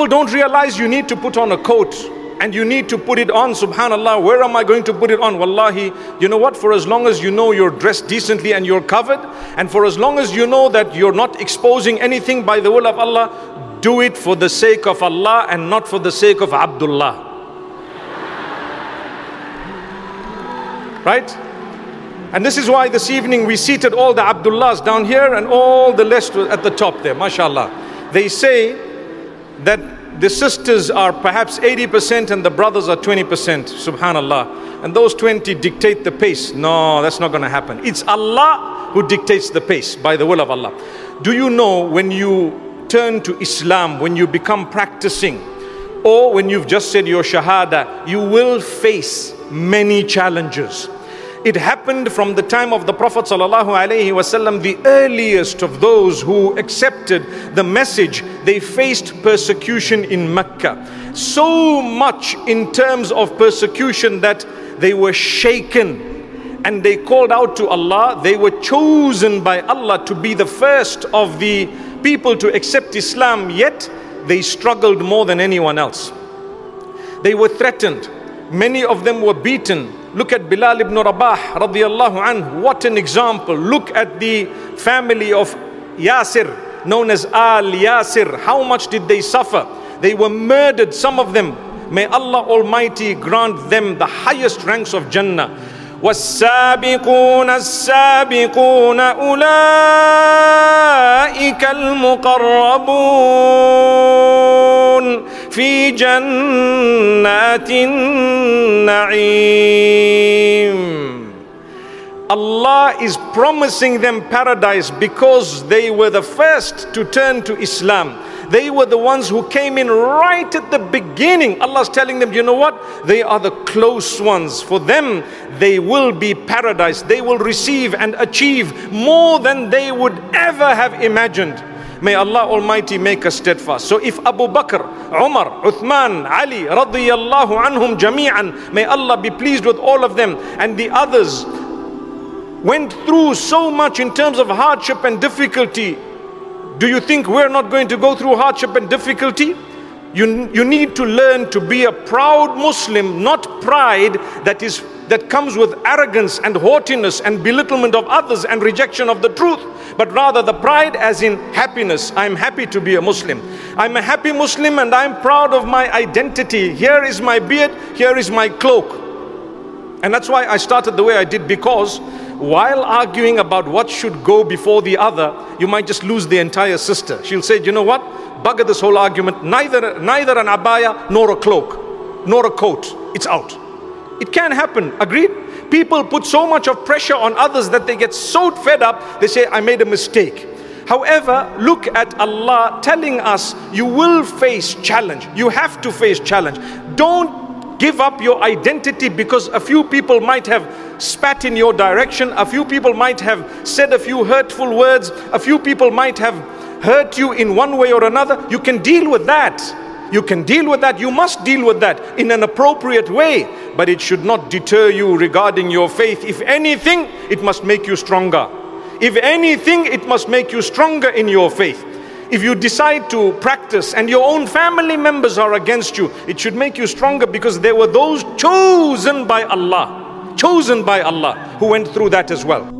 people don't realize you need to put on a coat and you need to put it on. Subhanallah, where am I going to put it on? Wallahi, you know what? For as long as you know you're dressed decently and you're covered, and for as long as you know that you're not exposing anything by the will of Allah, do it for the sake of Allah and not for the sake of Abdullah. Right? And this is why this evening we seated all the Abdullahs down here and all the rest at the top there, mashallah. They say that the sisters are perhaps 80% and the brothers are 20%, subhanallah. And those 20 dictate the pace. No, that's not going to happen. It's Allah who dictates the pace by the will of Allah. Do you know when you turn to Islam, when you become practicing, or when you've just said your shahada, you will face many challenges. It happened from the time of the Prophet ﷺ, the earliest of those who accepted the message, they faced persecution in Mecca. So much in terms of persecution that they were shaken and they called out to Allah. They were chosen by Allah to be the first of the people to accept Islam, yet they struggled more than anyone else. They were threatened. Many of them were beaten. Look at Bilal ibn Rabah radiallahu anhu. What an example. Look at the family of Yasir, known as Al Yasir. How much did they suffer? They were murdered, some of them. May Allah Almighty grant them the highest ranks of Jannah. والسابقون السابقون أولئك المقربون في جنات النعيم Allah is promising them paradise because they were the first to turn to Islam. They were the ones who came in right at the beginning. Allah's telling them, you know what? They are the close ones. For them, they will be paradise. They will receive and achieve more than they would ever have imagined. May Allah Almighty make us steadfast. So if Abu Bakr, Umar, Uthman, Ali, radiyallahu anhum jami'an, may Allah be pleased with all of them and the others went through so much in terms of hardship and difficulty do you think we're not going to go through hardship and difficulty? You, you need to learn to be a proud Muslim, not pride that is that comes with arrogance and haughtiness and belittlement of others and rejection of the truth, but rather the pride as in happiness. I'm happy to be a Muslim. I'm a happy Muslim and I'm proud of my identity. Here is my beard, here is my cloak. And that's why I started the way I did because while arguing about what should go before the other, you might just lose the entire sister. She'll say, you know what? Bugger this whole argument. Neither, neither an abaya nor a cloak, nor a coat. It's out. It can happen. Agreed? People put so much of pressure on others that they get so fed up, they say, I made a mistake. However, look at Allah telling us you will face challenge. You have to face challenge. Don't give up your identity because a few people might have spat in your direction. A few people might have said a few hurtful words. A few people might have hurt you in one way or another. You can deal with that. You can deal with that. You must deal with that in an appropriate way. But it should not deter you regarding your faith. If anything, it must make you stronger. If anything, it must make you stronger in your faith. If you decide to practice and your own family members are against you, it should make you stronger because there were those chosen by Allah chosen by Allah who went through that as well.